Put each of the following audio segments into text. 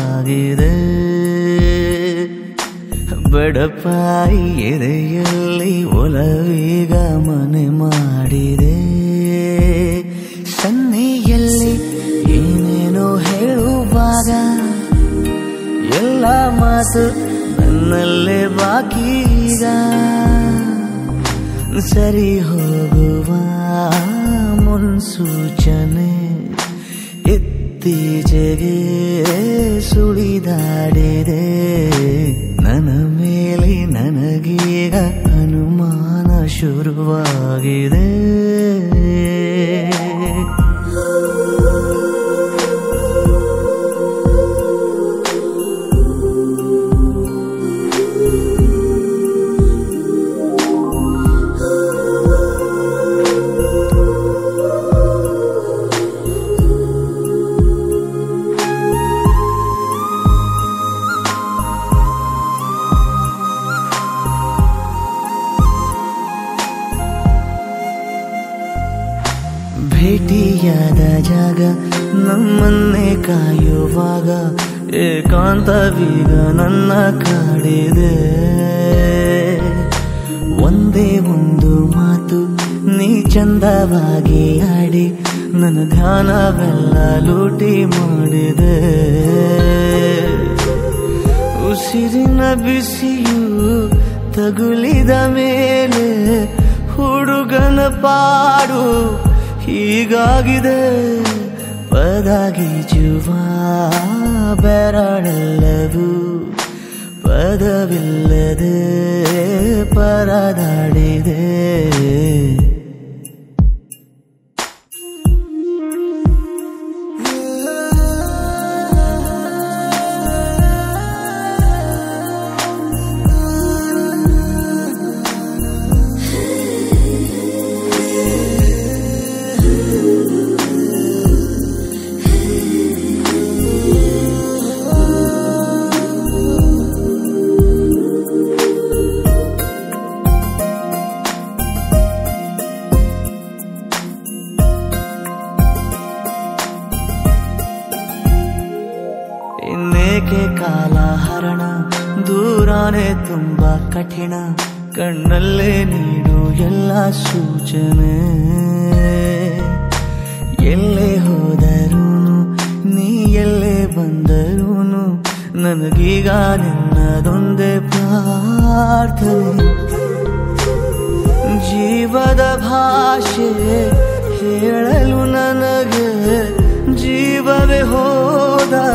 ಶುರುವಾಗಿದೆ ಬಡಪಾಯಿ ಎದೆಯಲ್ಲಿ ಒಲವೀಗ ಮನೆ ಮಾಡಿದೆ. ಸನ್ನೆಯಲ್ಲಿ ಏನೇನೋ ಹೇಳುವಾಗ ಎಲ್ಲ ಮಾತು ನನ್ನಲ್ಲೇ ಬಾಕಿ ಈಗ. ಸರಿ ಹೋಗುವ ಮುನ್ಸೂಚನೆ. ಇತ್ತೀಚೆಗೆ ಸುಳಿದಾಡಿದೆ. ನನ್ನ ಮೇಲೆ ನನಗೀಗ ಅನುಮಾನ ಶುರುವಾಗಿದೆ. ಭೇಟಿಯಾದ ಜಾಗ ನಮ್ಮನ್ನೇ ಕಾಯುವಾಗ ಏಕಾಂತವೀಗ ನನ್ನ ಕಾಡಿದೆ. ಒಂದೇ ಒಂದು ಮಾತು, ನೀ ಚಂದವಾಗಿ ಆಡಿ ನನ್ನ ಧ್ಯಾನವೆಲ್ಲ ಲೂಟಿ ಮಾಡಿದೆ. ಉಸಿರಿನ ಬಿಸಿಯು ತಗುಲಿದ ಮೇಲೆ ಹುಡುಗನ ಪಾಡು ಹೀಗಾಗಿದೆ. ಜುವ ಬೆರಳೆಲ್ಲವೂ ಪದವಿಲ್ಲದೆ ಪರದಾಡಿದೆ. ಇನ್ನೇಕೆ ಕಾಲ ಹರಣ? ದೂರಾನೆ ತುಂಬಾ ಕಠಿಣ. ಕಣ್ಣಲ್ಲೇ ನೀಡು ಎಲ್ಲ ಸೂಚನೆ. ಎಲ್ಲೇ ಹೋದರೂನು ನೀ ಎಲ್ಲೇ ಬಂದರೂನು ನನಗೀಗ ನಿನ್ನದೊಂದೇ ಪ್ರಾರ್ಥನೆ. ಜೀವದ ಭಾಷೆ ಹೇಳಲು ನನಗೆ ಜೀವವೇ ಹೋದ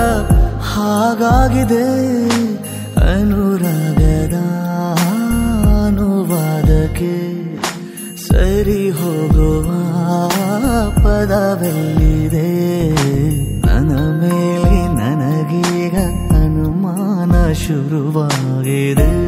ಹಾಗಾಗಿದೆ ಅನುರಾಗದ ಅನುವಾದಕ್ಕೆ ಸರಿ ಹೋಗುವ ಪದವೆಲ್ಲಿದೆ? ನನ್ನ ಮೇಲೆ ನನಗೀಗ ಅನುಮಾನ ಶುರುವಾಗಿದೆ.